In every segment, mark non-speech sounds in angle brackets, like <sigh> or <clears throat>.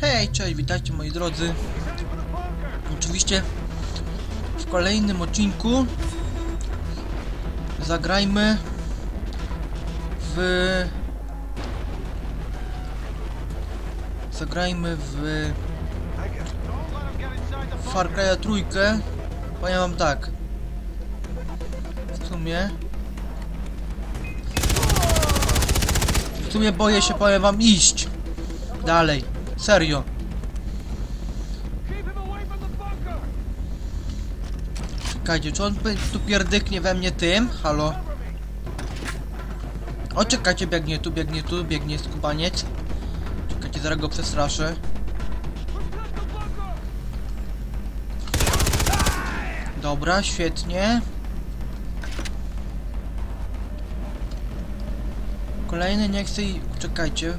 Hej, cześć, witajcie moi drodzy. Oczywiście w kolejnym odcinku zagrajmy w... Zagrajmy w Far Cry'a trójkę. Powiem wam tak. W sumie... W sumie boję się, powiem wam, iść. Dalej. Serio. Czekajcie, czy on tu pierdyknie we mnie tym? Halo? O, czekajcie, biegnie tu, biegnie tu, biegnie skubaniec. Czekajcie, zaraz go przestraszę. Dobra, świetnie. Kolejny nie chce i... Czekajcie,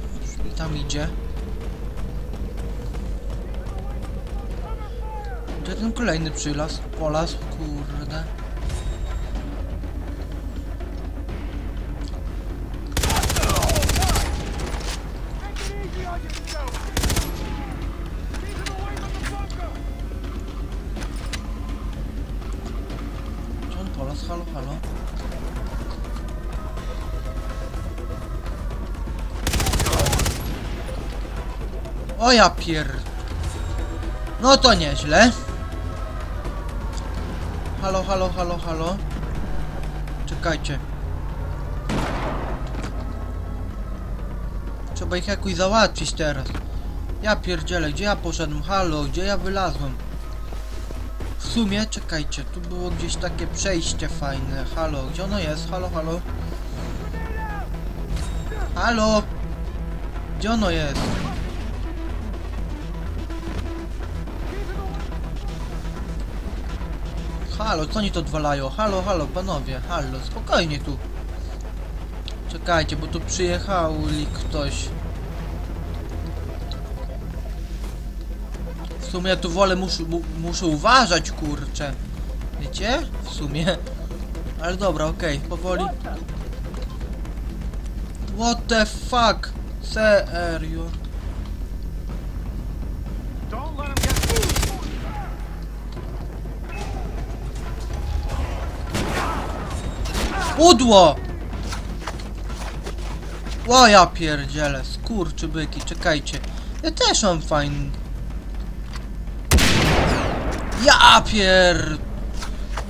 tam idzie. Ten kolejny przylas? Polas? Kurde. Polas? Halo, halo. O ja pier... No to nieźle. Halo, halo, halo, halo. Czekajcie. Trzeba ich jakoś załatwić teraz. Ja pierdzielę, gdzie ja poszedłem? Halo, gdzie ja wylazłem? W sumie, czekajcie, tu było gdzieś takie przejście fajne. Halo, gdzie ono jest? Halo, halo. Halo! Gdzie ono jest? Halo, co oni to odwalają? Halo, halo, panowie, halo, spokojnie tu. Czekajcie, bo tu przyjechali ktoś. W sumie ja tu wolę, muszę, mu, muszę uważać, kurczę. Wiecie? W sumie. Ale dobra, okej, powoli. What the fuck? Serio? Pudło! O ja pierdzielę, skurczy byki, czekajcie. Ja też mam fajny... Ja pier...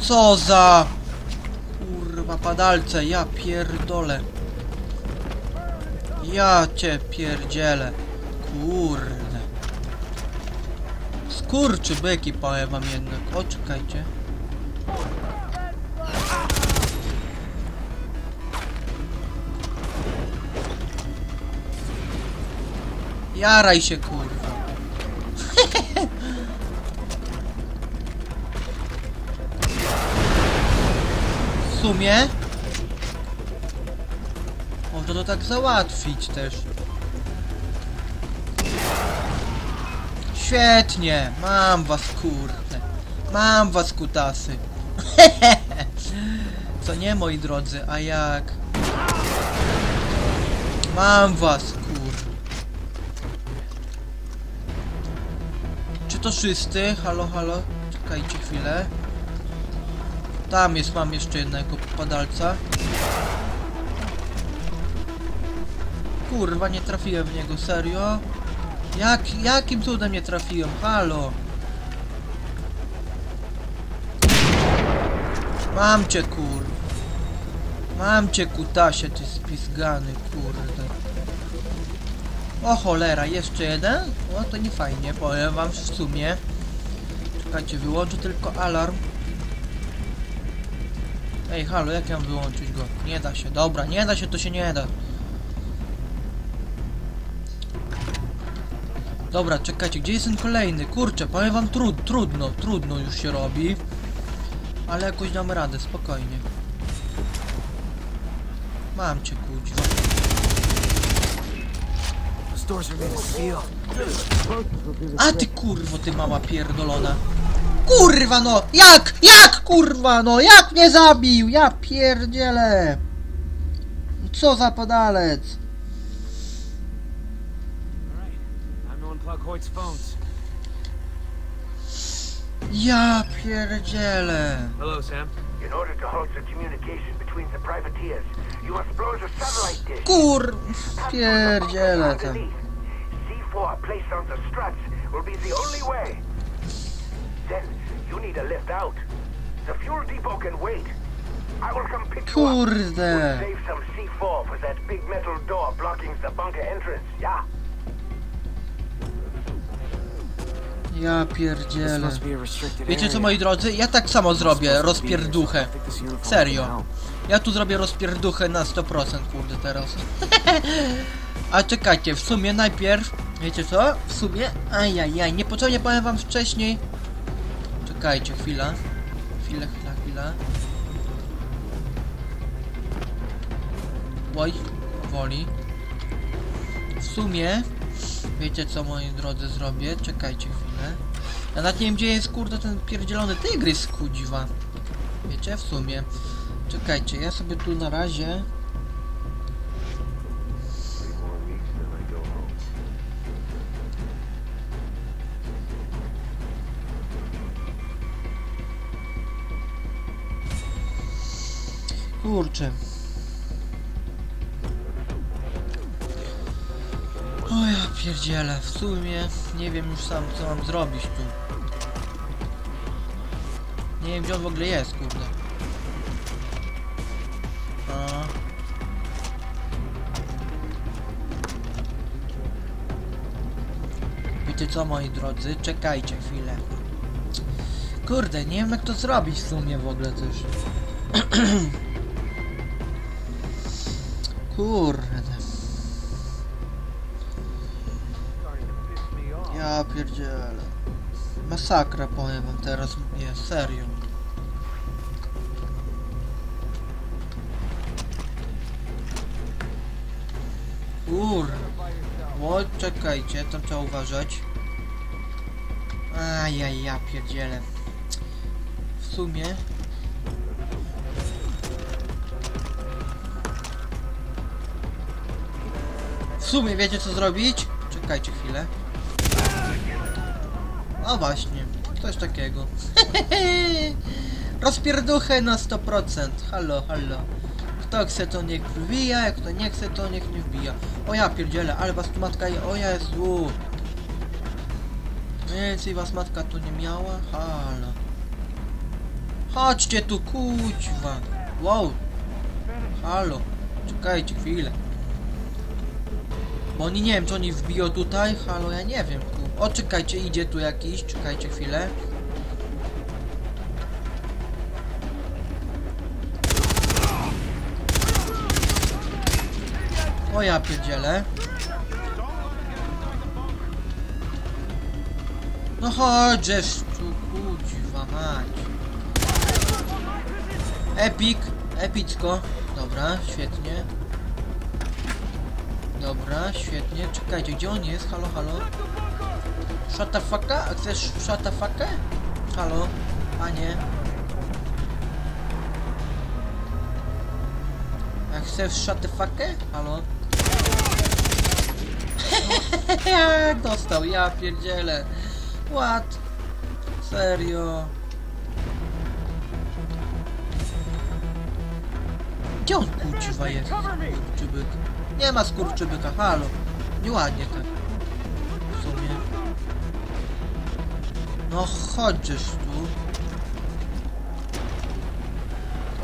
Co za... Kurwa padalce, ja pierdolę. Ja cię pierdzielę. Kurde. Skurczy byki, powiem wam jednak. O, czekajcie. Jaraj się, kurwa. W sumie... Można to tak załatwić też. Świetnie! Mam was, kurde. Mam was, kutasy. <laughs> Co nie, moi drodzy, a jak? Mam was, to wszyscy? Halo, halo? Czekajcie chwilę. Tam jest, mam jeszcze jednego padalca. Kurwa, nie trafiłem w niego, serio? Jak, jakim cudem nie trafiłem? Halo? Mam cię, kur... Mam cię, kutasie, ty spisgany, kurde. O cholera, jeszcze jeden? O, to nie fajnie, powiem wam w sumie. Czekajcie, wyłączę tylko alarm. Ej, halo, jak ja mam wyłączyć go? Nie da się, dobra, nie da się, to się nie da. Dobra, czekajcie, gdzie jest ten kolejny? Kurczę, powiem wam trud, trudno, trudno już się robi. Ale jakoś damy radę, spokojnie. Mam cię, kuźwa. The stores are made of steel. A ty kurwo, ty mama pierdolona. Kurwa no! Jak? Jak kurwa no? Jak mnie zabił? Ja pierdzielę! Co za podalec? Ja pierdzielę. Hello, Sam. In order to halt the communication between the privateers, you must blow the satellite dish. Kur... Pierdzielę bunkers C4 placed on the struts will be the only way. Then you need a lift out. The fuel depot can wait. I will come pick you up. Kurde. We'll save some C4 for that big metal door blocking the bunker entrance, yeah? Ja pierdzielę. Wiecie co moi drodzy? Ja tak samo zrobię, rozpierduchę. Serio. Ja tu zrobię rozpierduchę na 100% kurde teraz. <laughs> A czekajcie, w sumie najpierw, wiecie co? W sumie, ajajaj, niepotrzebnie powiem wam wcześniej. Czekajcie, chwila. Chwilę, chwila, chwila. Oj, powoli. W sumie, wiecie co moi drodzy zrobię? Czekajcie chwilę. Ja nawet nie wiem gdzie jest kurde ten pierdzielony tygrys kudziwa. Wiecie, w sumie. Czekajcie, ja sobie tu na razie... Kurczę. O ja pierdzielę, w sumie nie wiem już sam co mam zrobić tu. Nie wiem gdzie on w ogóle jest, kurde. A. Co moi drodzy, czekajcie chwilę. Kurde, nie wiem jak to zrobić w sumie w ogóle też. <clears throat> Kurde. Ja pierdzielę. Masakra powiem wam teraz, nie, serio. Kur... O, czekajcie, tam trzeba uważać. Ajaj, ja pierdzielę. W sumie... sumie wiecie co zrobić? Czekajcie chwilę. O właśnie, coś takiego. <laughs> Rozpierduchę na 100%. Halo, halo. Kto chce to niech wbija, jak kto nie chce to niech nie wbija. O ja pierdzielę, ale was tu matka je... O Jezu. Więcej was matka tu nie miała? Halo. Chodźcie tu, kuźwa. Wow. Halo. Czekajcie chwilę. Oni nie wiem, czy oni wbiją tutaj. Halo, ja nie wiem. O, czekajcie, idzie tu jakiś. Czekajcie chwilę. O, ja pierdzielę. No chodź, tu, kuźwa mać. Epic, epicko. Dobra, świetnie. Dobra, świetnie. Czekajcie, gdzie on jest? Halo, halo. Szatafaka? A chcesz szatafakę? Halo, panie. A chcesz szatafakę? Halo. <laughs> Dostał, ja pierdzielę. What? Serio? Gdzie on kurczywa jest? Skurczybyk. Nie ma skurczybyka, halo. Nieładnie tak. W sumie. No chodźesz tu.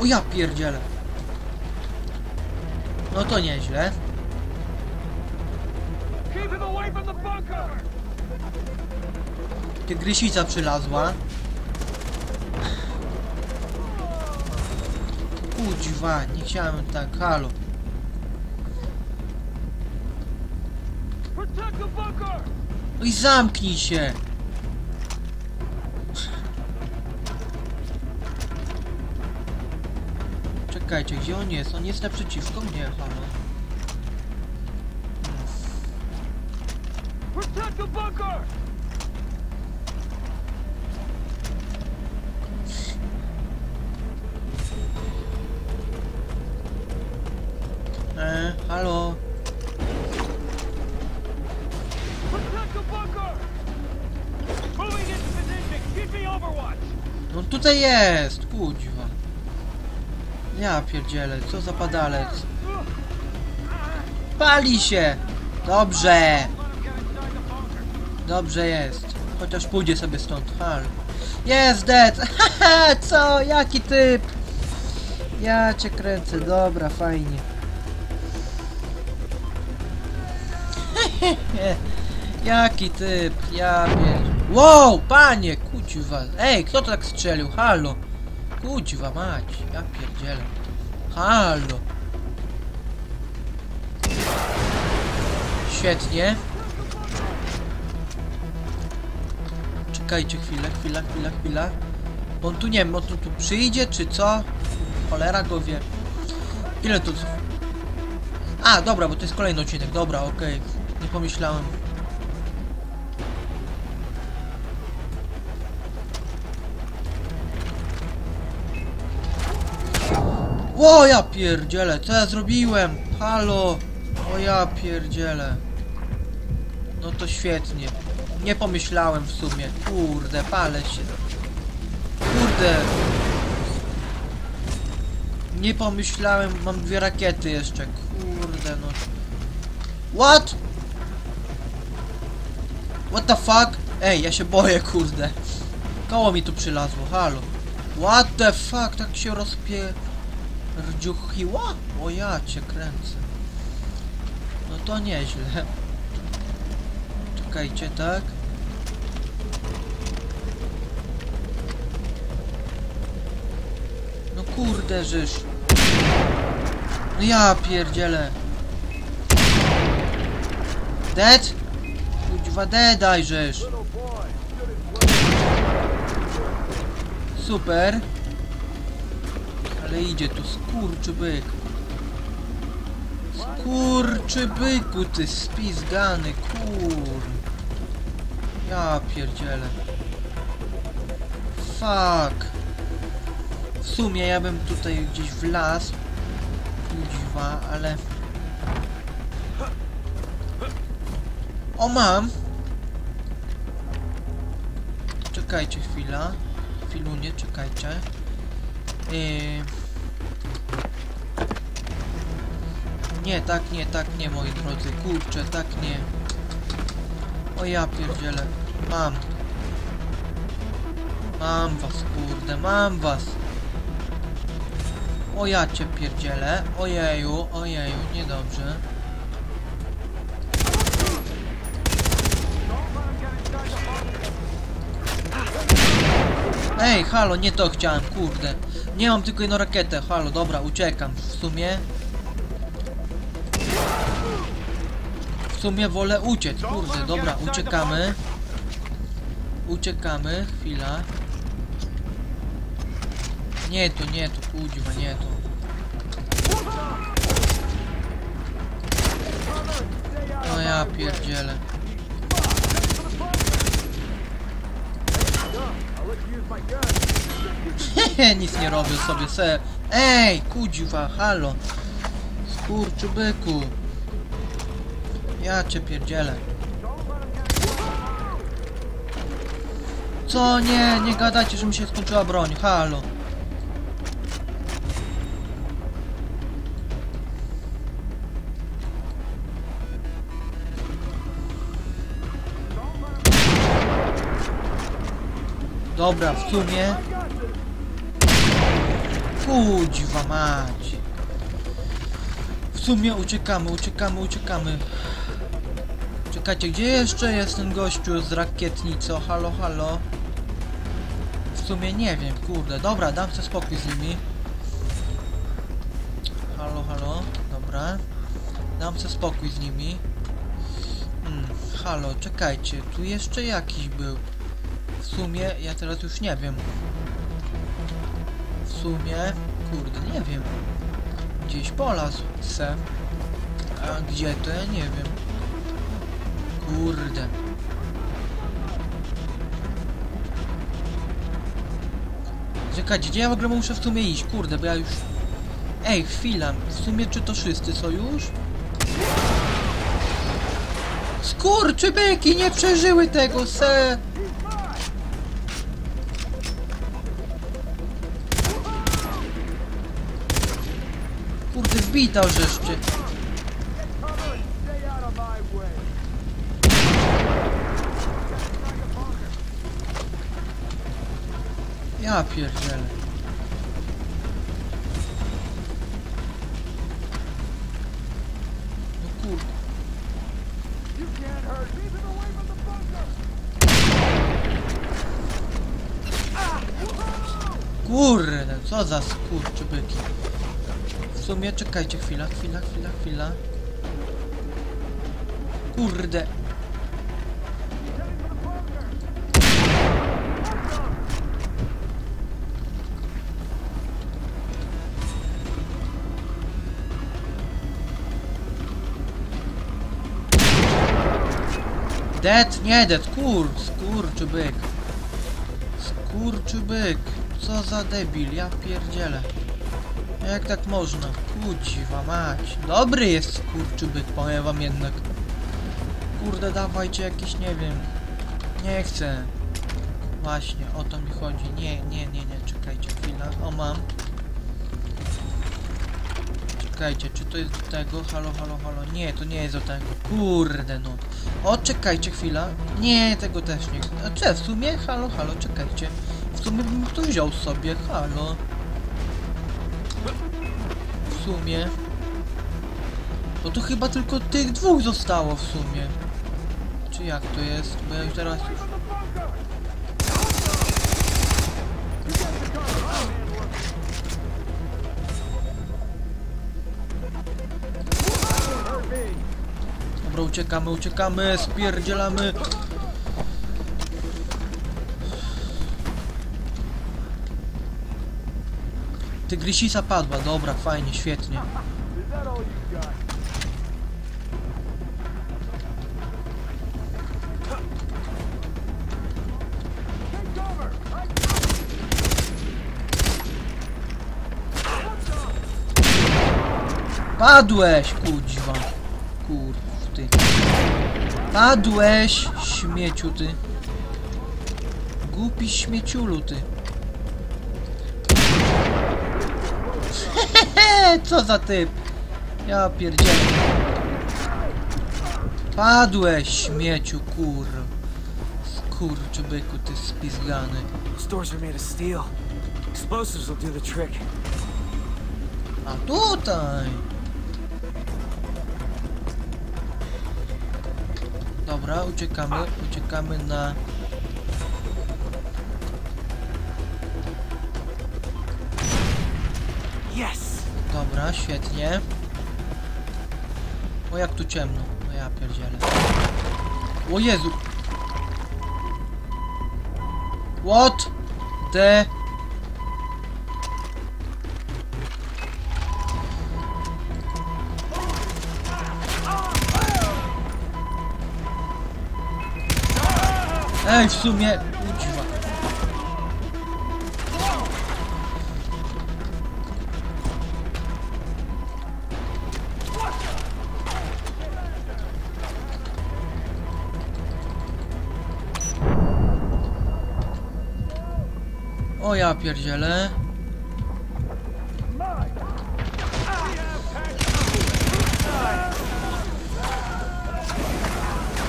O ja pierdzielę. No to nieźle. Tygrysica przylazła. Kuźwa, nie chciałem tak, halo. Protect the bunker! No i zamknij się! Czekajcie, gdzie on jest? On jest naprzeciwko mnie, halo. Protect the bunker! Tutaj jest, kuźwa. Ja pierdzielę, co za padalec. Pali się! Dobrze! Dobrze jest. Chociaż pójdzie sobie stąd, hal. Jest dead! <laughs> Co? Jaki typ? Ja cię kręcę, dobra, fajnie. <laughs> Jaki typ, ja pier... Wow, panie, kuźwa. Ej, kto to tak strzelił? Halo. Kuźwa mać, ja pierdzielę. Halo. Świetnie. Czekajcie chwilę, chwila, chwila, chwila. On tu nie wiem, on tu, tu przyjdzie, czy co? Cholera go wie. Ile to... A, dobra, bo to jest kolejny odcinek. Dobra, okej. Nie pomyślałem. O ja pierdzielę, co ja zrobiłem? Halo! O ja pierdzielę. No to świetnie. Nie pomyślałem w sumie. Kurde, palę się. Kurde. Nie pomyślałem, mam dwie rakiety jeszcze. Kurde no. What? What the fuck? Ej, ja się boję, kurde. Koło mi tu przylazło, halo. What the fuck, tak się rozpie... Rdziuchiła? O ja cię kręcę. No to nieźle. Czekajcie, tak? No kurde, żyż. No ja pierdzielę. Dead? Kuźwa, deadaj, żyż. Super. Ale idzie tu skurczy byk. Skurczy byku, ty spizgany, kur. Ja pierdzielę. Fuck. W sumie ja bym tutaj gdzieś wlazł. Kuźwa, ale... O, mam! Czekajcie chwila. Chwilunie, czekajcie. Yy... Nie, tak nie, tak nie, moi drodzy. Kurczę, tak nie. O ja pierdzielę. Mam. Mam was, kurde, mam was. O ja cię pierdzielę. Ojeju, ojeju, niedobrze. Ej, halo, nie to chciałem, kurde. Nie mam tylko jedną rakietę, halo, dobra, uciekam. W sumie... W sumie wolę uciec, kurde, dobra, uciekamy. Uciekamy, chwila. Nie tu, nie tu, kuźwa, nie tu. No ja pierdzielę. <laughs> Nic nie robię sobie se. Ej, kudziwa, halo. Skurczy byku. Ja cię pierdzielę. Co? Nie, nie gadajcie, że mi się skończyła broń. Halo. Dobra, w sumie... Kuźwa mać. W sumie uciekamy, uciekamy, uciekamy. Czekajcie, gdzie jeszcze jest ten gościu z rakietnicą? Halo, halo. W sumie nie wiem, kurde. Dobra, dam sobie spokój z nimi. Halo, halo. Dobra. Dam sobie spokój z nimi. Hmm, halo, czekajcie. Tu jeszcze jakiś był. W sumie, ja teraz już nie wiem. W sumie, kurde, nie wiem. Gdzieś polazł se. A gdzie to ja nie wiem. Kurde. Czekajcie, gdzie ja w ogóle muszę w sumie iść? Kurde, bo ja już... Ej, chwila. W sumie czy to wszyscy co już? Skurczybyki nie przeżyły tego, se! Kurde, wbita wrzeszczy. Ja pierdzielę. No kurde. Kurde, co za skurczybyki. W sumie, czekajcie, chwila, chwila, chwila, chwila. Kurde. Det, nie det, kur, skurczybyk. Skurczybyk. Co za debil, ja pierdzielę. Jak tak można? Kudziwa mać. Dobry jest skurczybyk, powiem wam jednak. Kurde, dawajcie jakiś, nie wiem. Nie chcę. Właśnie, o to mi chodzi. Nie, nie, nie, nie, czekajcie chwilę. O, mam. Czekajcie, czy to jest do tego? Halo, halo, halo. Nie, to nie jest do tego. Kurde, no. O, czekajcie chwila. Nie, tego też nie czy w sumie? Halo, halo, czekajcie. W sumie bym to wziął sobie, halo. W sumie. Bo tu chyba tylko tych dwóch zostało w sumie. Czy jak to jest? Bo ja już teraz... Dobra, uciekamy, uciekamy, spierdzielamy. Tygrysisa padła, dobra, fajnie, świetnie. Is that all you got? Take cover. I Padłeś, kuźwa. Kurw, ty. Padłeś, śmieciu ty. Głupi śmieciulu ty. Hehehe, co za typ. Ja pierdzielę. Padłeś, śmieciu, kur. Skurczy byku, ty spizgany. Stores are made of steel. Explosives will do the trick. A tutaj! Dobra, uciekamy, uciekamy na... Yes! Dobra, świetnie. O, jak tu ciemno. No ja pierdzielę. O Jezu! What? The... Ej, w sumie... Udziwa. O ja pierdzielę.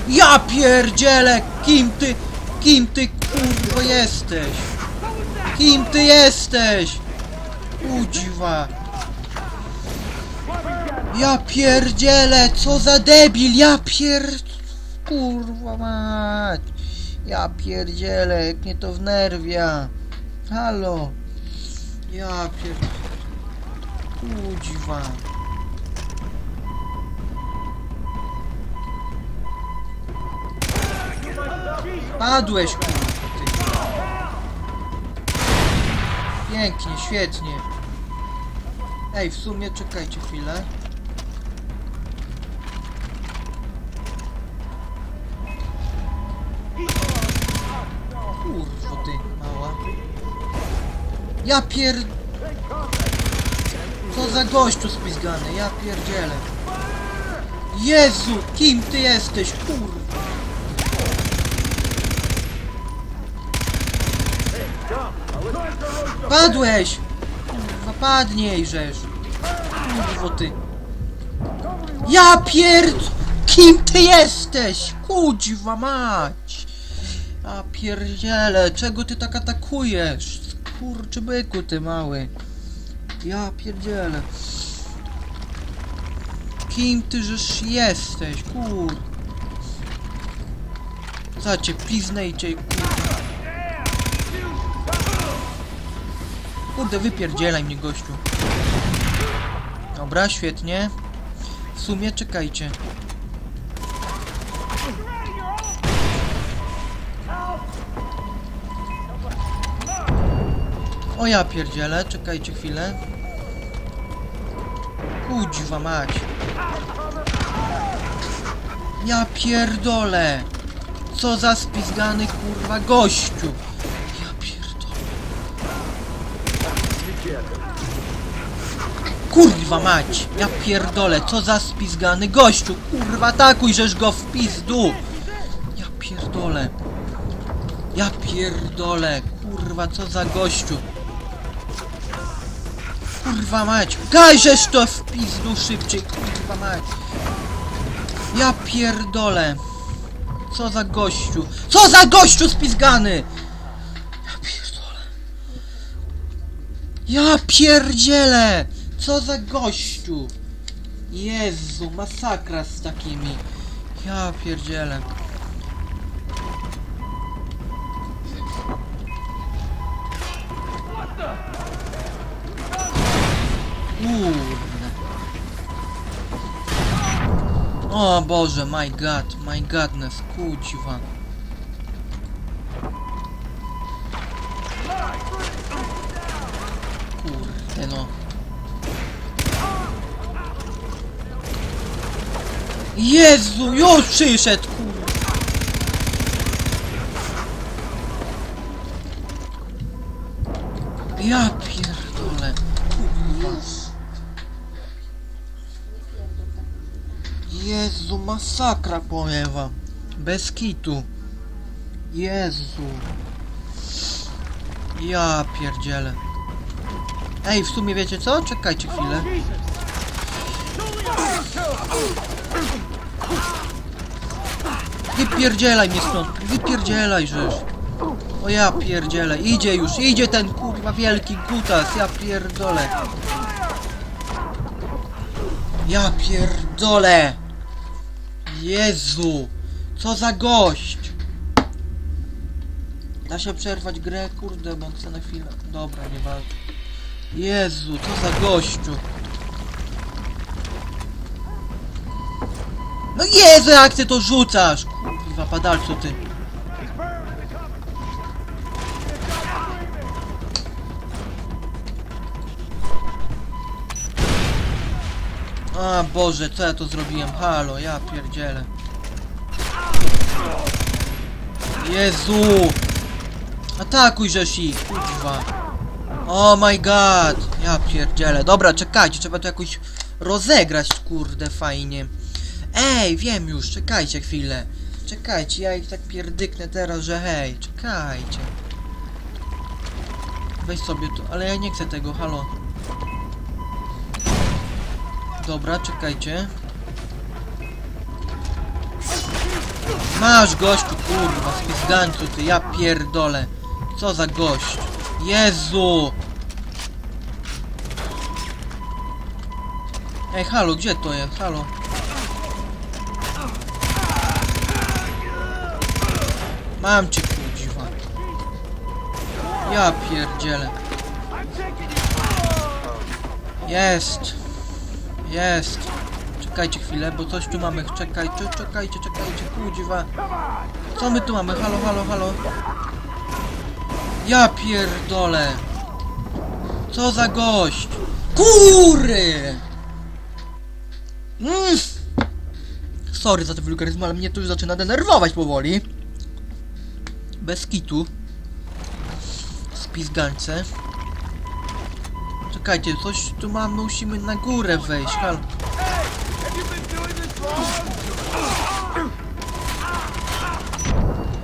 Ja pierdzielę! Kim ty, kim ty kurwa jesteś? Kim ty jesteś? Udziwa. Ja pierdzielę, co za debil, ja pier... Kurwa mać. Ja pierdzielę, jak mnie to wnerwia. Halo. Ja pier... Udziwa. Padłeś, kurwa, ty. Pięknie, świetnie. Ej, w sumie czekajcie chwilę. Kurwo ty, mała. Ja pier... Co za gościu spizgany, ja pierdzielę. Jezu, kim ty jesteś, kurwa. Padłeś! Kurwa, żeż. kurwo ty. Ja pierd... Kim ty jesteś? Kudziwa mać. A pierdziele, czego ty tak atakujesz? Kurczy byku ty mały. Ja pierdziele. Kim ty żeż jesteś, kur... Za cię kurwa. Kurde, wypierdzielaj mnie gościu. Dobra, świetnie. W sumie czekajcie. O ja pierdzielę, czekajcie chwilę. Kudziwa mać. Ja pierdolę. Co za spizgany kurwa gościu. Kurwa mać. Ja pierdolę. Co za spizgany gościu. Kurwa atakuj, żeż go w pizdu. Ja pierdolę. Ja pierdolę. Kurwa, co za gościu. Kurwa mać. Gajżeż to w pizdu szybciej. Kurwa mać. Ja pierdolę. Co za gościu? Co za gościu spizgany? Ja pierdzielę! Co za gościu? Jezu, masakra z takimi. Ja pierdzielę. Kurde. O Boże, my god, my godness, kuciwa. Jezu, już przyszedł, kurde. Ja pierdolę, kurwa. Jezu, masakra powiem. Bez kitu. Jezu. Ja pierdzielę. Ej, w sumie wiecie co? Czekajcie chwilę. Wypierdzielaj mnie stąd. Wypierdzielaj, żeż. O ja pierdzielę. Idzie już, idzie ten kurwa wielki kutas. Ja pierdolę. Ja pierdolę. Jezu. Co za gość. Da się przerwać grę? Kurde, bo chcę na chwilę. Dobra, nieważne. Jezu, co za gościu. No Jezu, jak ty to rzucasz? Kurwa, padalcu ty. A Boże, co ja to zrobiłem? Halo, ja pierdzielę. Jezu! Atakuj, ich, kurwa. Oh my god! Ja pierdzielę. Dobra, czekajcie, trzeba to jakoś rozegrać, kurde, fajnie. Ej, wiem już, czekajcie chwilę. Czekajcie, ja ich tak pierdyknę teraz, że hej, czekajcie. Weź sobie to, ale ja nie chcę tego, halo. Dobra, czekajcie. Masz gościu, kurwa, spizgańcu ty, ja pierdolę. Co za gość. Jezu! Ej, halo, gdzie to jest? Halo. Mam cię, kudziwa. Ja pierdzielę. Jest. Jest. Czekajcie chwilę, bo coś tu mamy. Czekajcie, czekajcie, czekajcie, kudziwa. Co my tu mamy? Halo, halo, halo. Ja pierdolę. Co za gość. Kury! Mm. Sorry za te wulgaryzmy, ale mnie to już zaczyna denerwować powoli. Bez kitu. Spizgańce. Czekajcie, coś tu mamy, musimy na górę wejść. Halo.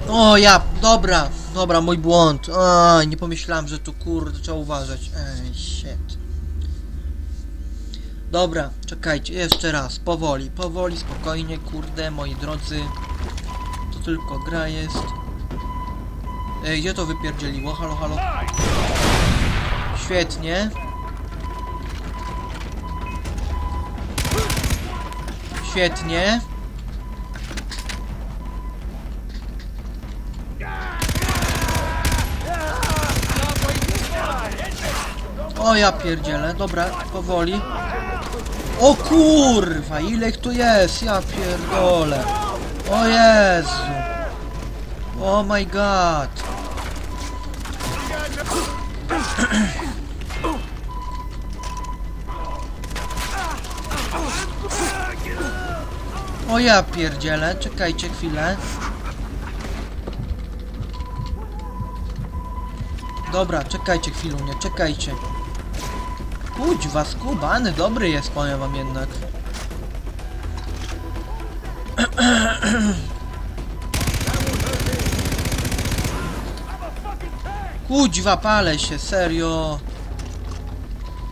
O ja, dobra, dobra, mój błąd. O, nie pomyślałem, że tu kurde trzeba uważać. Ej, shit. Dobra, czekajcie, jeszcze raz, powoli, powoli, spokojnie, kurde, moi drodzy. To tylko gra jest. Ej, gdzie to wypierdzieliło? Halo, halo. Świetnie. Świetnie. O ja pierdzielę, dobra, powoli. O kurwa, ile tu jest, ja pierdolę. O Jezu. Oh my god. O ja pierdzielę, czekajcie chwilę. Dobra, czekajcie chwilę, nie, czekajcie. Kuźwa, skubany, dobry jest, powiem wam jednak. <clears throat> Kuźwa, palę się, serio.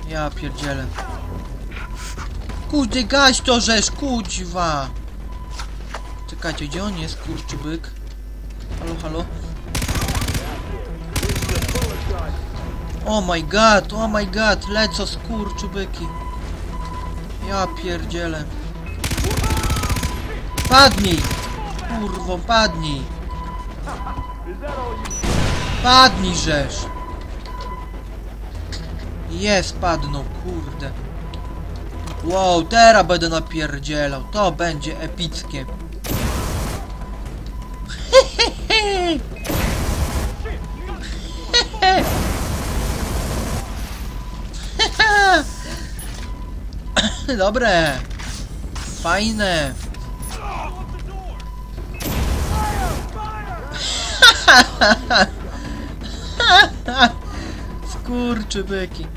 Ja pierdzielę. Kuźdy, gaś to żeż, kuźwa. Czekajcie, gdzie on jest, kurczy byk? Halo, halo. Oh my god, oh my god, lecą skurczy byki. Ja pierdzielę. Padnij! Kurwo, padnij! Padnij żeż! Jest, padną, kurde. Wow, teraz będę napierdzielał. To będzie epickie. <laughs> Dobre. Fajne. <laughs> Skurczy byki.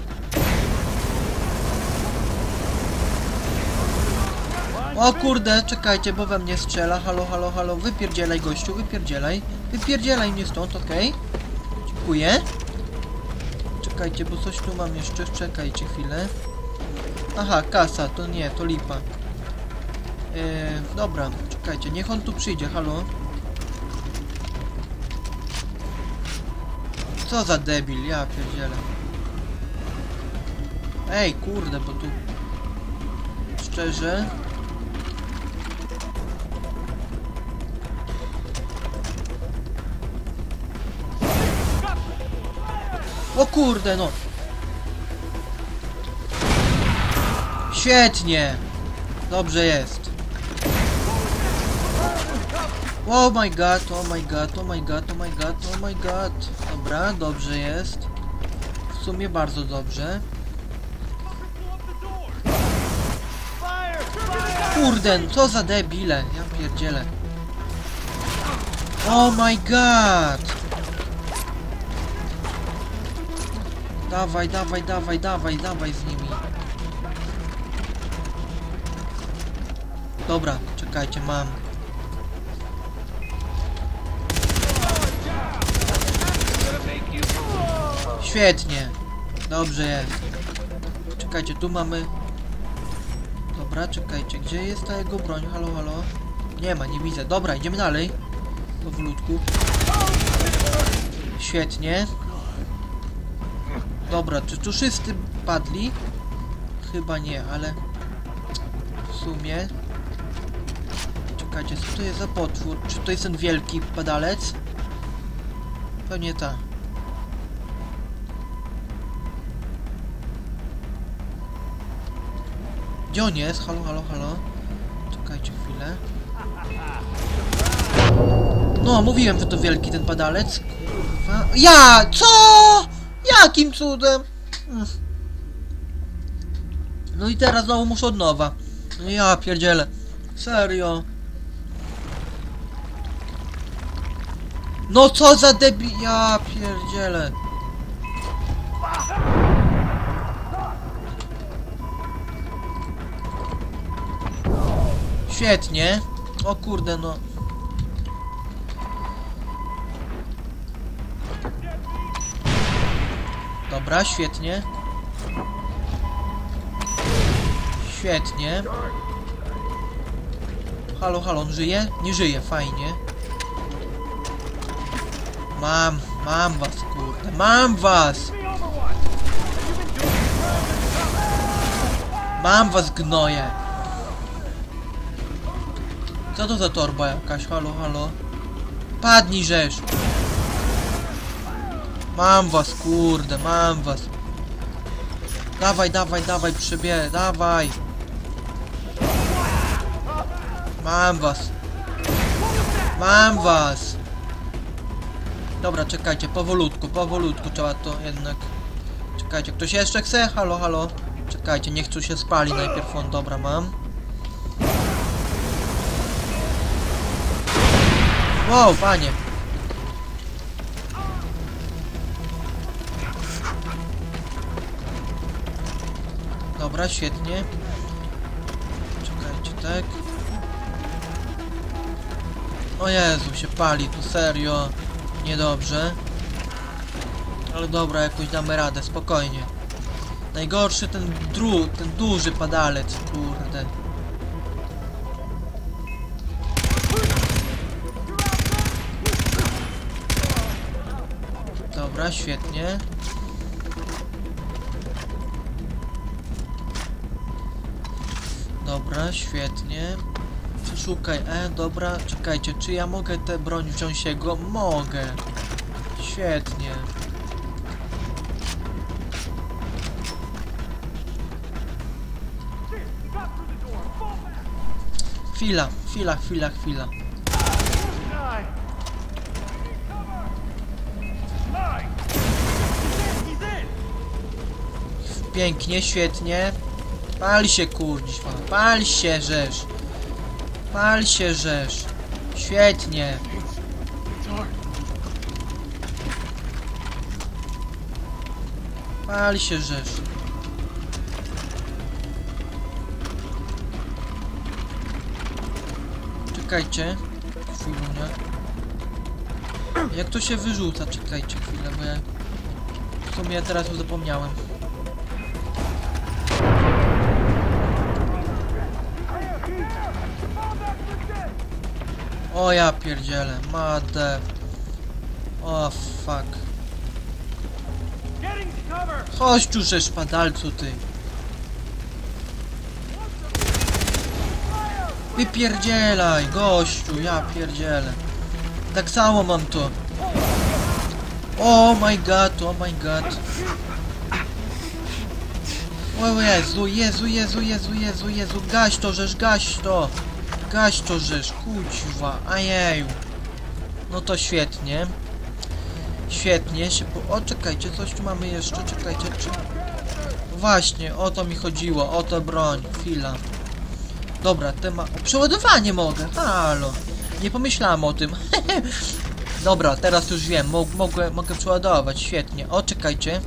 O kurde, czekajcie, bo we mnie strzela. Halo, halo, halo. Wypierdzielaj gościu, wypierdzielaj. Wypierdzielaj mnie stąd, okej. Dziękuję. Czekajcie, bo coś tu mam jeszcze. Czekajcie chwilę. Aha, kasa, to nie, to lipa. Eee, dobra, czekajcie, niech on tu przyjdzie, halo. Co za debil, ja pierdzielę. Ej, kurde, bo tu... Szczerze... O kurde, no! Świetnie! Dobrze jest. Oh my god, oh my god, oh my god, oh my god, oh my god. Dobra, dobrze jest. W sumie bardzo dobrze. Kurde, co za debile. Ja pierdzielę. Oh my god! Dawaj, dawaj, dawaj, dawaj, dawaj z nimi. Dobra, czekajcie, mam. Świetnie. Dobrze jest. Czekajcie, tu mamy... Dobra, czekajcie, gdzie jest ta jego broń? Halo, halo? Nie ma, nie widzę. Dobra, idziemy dalej. Powolutku. Świetnie. Dobra, czy tu wszyscy padli? Chyba nie, ale... W sumie... Czekajcie, co to jest za potwór? Czy to jest ten wielki padalec? Pewnie ta. Gdzie on jest? Halo, halo, halo. Czekajcie chwilę. No, mówiłem, że to wielki ten padalec. Kurwa. Ja! Co? Jakim cudem? No i teraz znowu muszę od nowa. No ja pierdzielę. Serio. No co za debi... Ja pierdzielę. Świetnie. O kurde no. Dobra, świetnie. Świetnie. Halo, halo, on żyje? Nie żyje, fajnie. Mam, mam was, kurde, mam was! Mam was, gnoje! Co to za torba jakaś? Halo, halo? Padnij, żeż! Mam was, kurde, mam was! Dawaj, dawaj, dawaj, przebie, dawaj! Mam was! Mam was! Dobra, czekajcie, powolutku, powolutku trzeba to jednak... Czekajcie, ktoś jeszcze chce? Halo, halo? Czekajcie, niech tu się spali najpierw on, dobra, mam. Wow, panie! Dobra, świetnie. Czekajcie, tak. O Jezu, się pali tu, serio. Niedobrze. Ale dobra, jakoś damy radę, spokojnie. Najgorszy ten dru, ten duży padalec, kurde. Dobra, świetnie. Dobra, świetnie. Przeszukaj, e, dobra, czekajcie, czy ja mogę tę broń wziąć jego? Mogę. Świetnie. Chwila, chwila, chwila, chwila. Pięknie, świetnie. Pal się, kurczwa. Pal się, rzesz. Pal się, rzesz. Świetnie. Pal się, rzesz. Czekajcie. Chwilunia. Jak to się wyrzuca? Czekajcie chwilę, bo ja... W sumie ja teraz już zapomniałem. O ja pierdzielę, madę. O fuck. Chodź tu, że szpadalcu ty. Wypierdzielaj, gościu, ja pierdzielę. Tak samo mam to. Oh my god, oh my god. O Jezu, Jezu, Jezu, Jezu, Jezu, Jezu, gaś to, żeż, gaś to. Gaś to, żeż, kuźwa, ajeju. No to świetnie. Świetnie, się po... O, czekajcie, coś tu mamy jeszcze, czekajcie, czy... Właśnie, o to mi chodziło, o to broń, chwila. Dobra, temat... Przeładowanie mogę, halo. Nie pomyślałem o tym. <laughs> Dobra, teraz już wiem, Mo mogę, mogę przeładować, świetnie. O, czekajcie.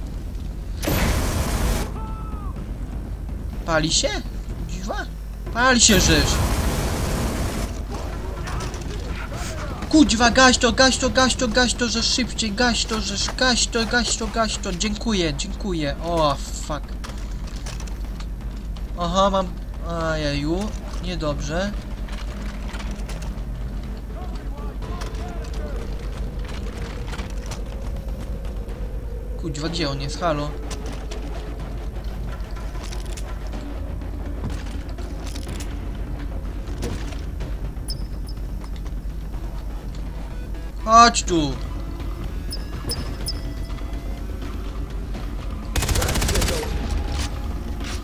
Pali się? Dziwa? Pali się, żeż. Kuźwa, gaś to, gaś to, gaś to, gaś to, że szybciej, gaś to, że gaś to, gaś to, gaś to. Dziękuję, dziękuję. O, fuck. Aha, mam... Ajeju, niedobrze. Kuźwa, gdzie on jest? Halo? Chodź tu!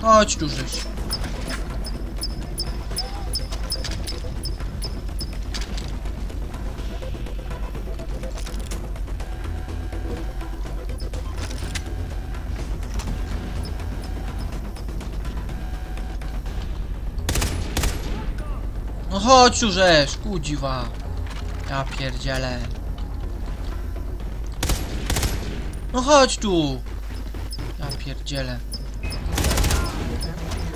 Chodź tu, żeś. No chodź żeś, kudziwa. Ja pierdzielę. No chodź tu! Ja pierdzielę.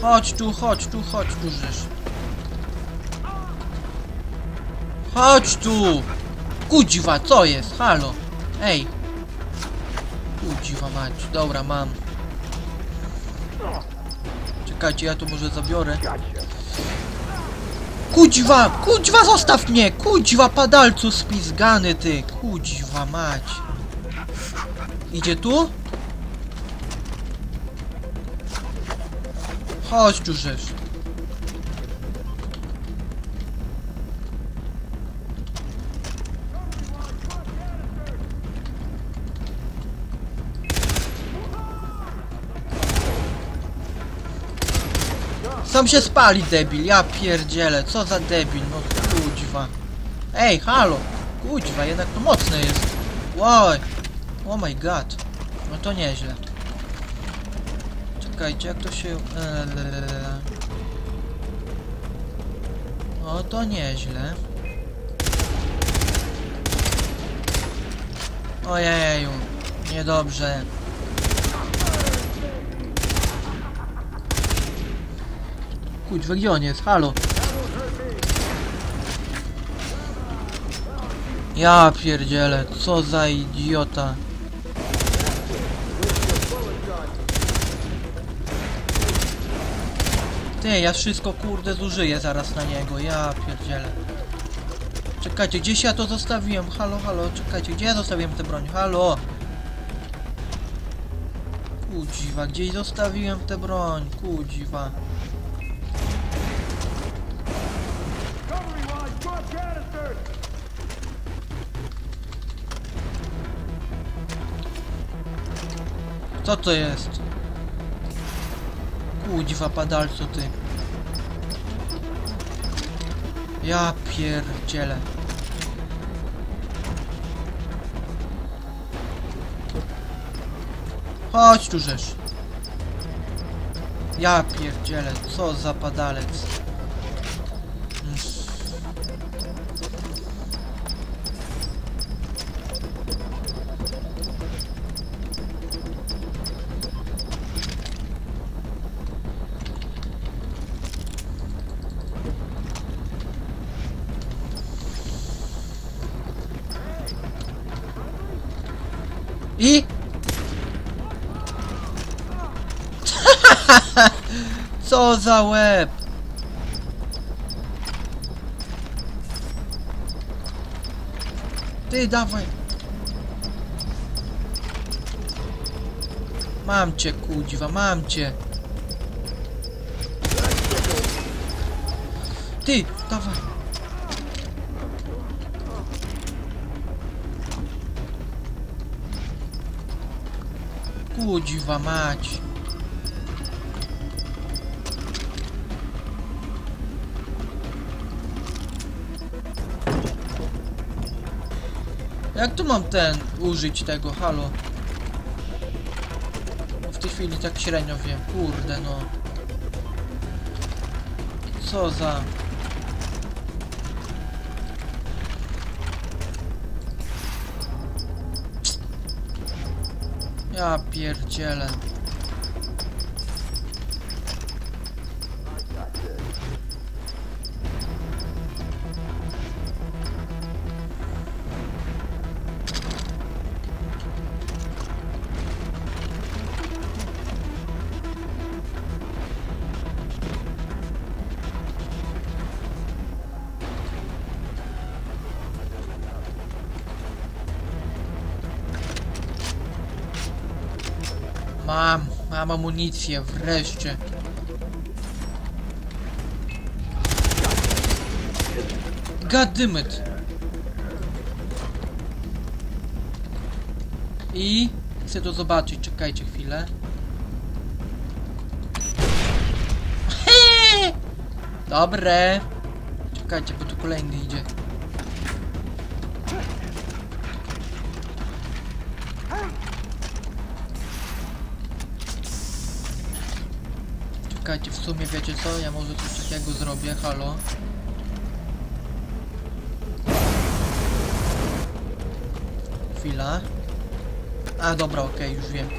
Chodź tu, chodź tu, chodź tu, żeż. Chodź tu! Kudziwa, co jest? Halo! Ej! Kudziwa mać, dobra, mam. Czekajcie, ja to może zabiorę. Kuźwa! Kuźwa, zostaw mnie! Kuźwa, padalcu spizgany ty! Kuźwa mać! Idzie tu? Chodź tu rzecz. Sam się spali debil, ja pierdzielę, co za debil, no kuźwa. Ej, halo, kuźwa, jednak to mocne jest. Oj, oh my god, no to nieźle. Czekajcie, jak to się... No to nieźle. Ojeju, niedobrze. Kuźwa, gdzie on jest? Halo. Ja pierdzielę, co za idiota. Ty, ja wszystko kurde zużyję zaraz na niego, ja pierdzielę. Czekajcie, gdzieś ja to zostawiłem? Halo, halo, czekajcie, gdzie ja zostawiłem tę broń? Halo! Kudziwa, gdzieś zostawiłem tę broń, kudziwa. Co to jest? Kudziwa padalcu ty. Ja pierdzielę. Chodź tu rzecz. Ja pierdzielę, co za padalec. Za łeb? Ty, dawaj. Mam cię, kudziwa, mam cię. Ty, dawaj. Kudziwa mać. Jak tu mam ten użyć tego, halo? W tej chwili tak średnio wiem, kurde no. Co za... Ja pierdzielę. Mam, amunicję, wreszcie. Gadymet. I chcę to zobaczyć, czekajcie chwilę. Dobre. Czekajcie, bo tu kolejny idzie. Czekajcie, w sumie wiecie co? Ja może coś takiego zrobię, halo. Chwila. A dobra, okej, już wiem.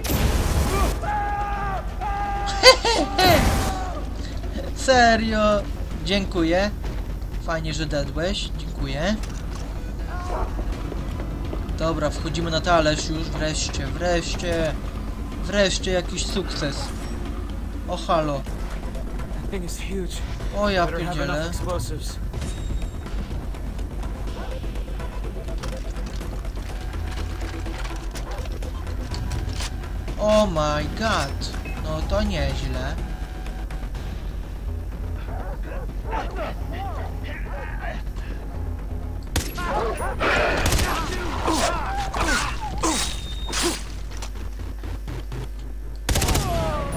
<laughs> Serio? Dziękuję. Fajnie, że dedłeś. Dziękuję. Dobra, wchodzimy na talerz już. Wreszcie, wreszcie. Wreszcie jakiś sukces. O halo. Thing is huge. O ja pierdzielę. Oh my god. No to nieźle.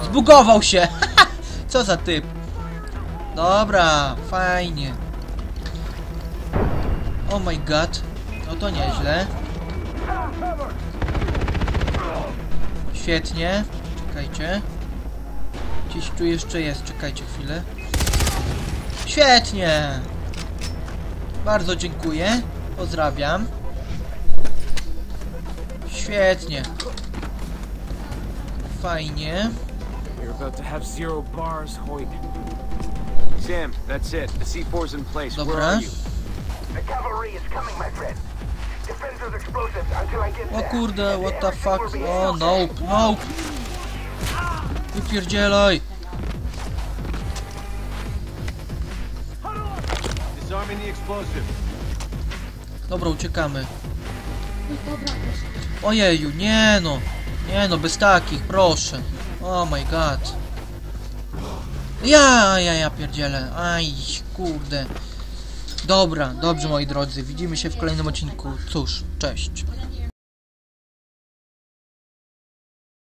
Zbugował się! <laughs> Co za typ? Dobra, fajnie. Oh my god. No to nieźle. Świetnie. Czekajcie. Gdzieś tu jeszcze jest. Czekajcie chwilę. Świetnie. Bardzo dziękuję. Pozdrawiam. Świetnie. Fajnie. You're about to have zero bars, Hoyt. Sam, that's it. The C4's in place. Where Dobra. are you? The cavalry is coming, my friend. Defend those explosives until I get O there. kurde, what the fuck? O, okay. nope, nope. Wypierdzielaj. Disarming the explosive. Dobra, uciekamy. Ojeju, nie no. Nie no, bez takich, proszę. Oh my god. Ja, ja, ja pierdzielę. Aj, kurde. Dobra, dobrze moi drodzy, widzimy się w kolejnym odcinku. Cóż, cześć.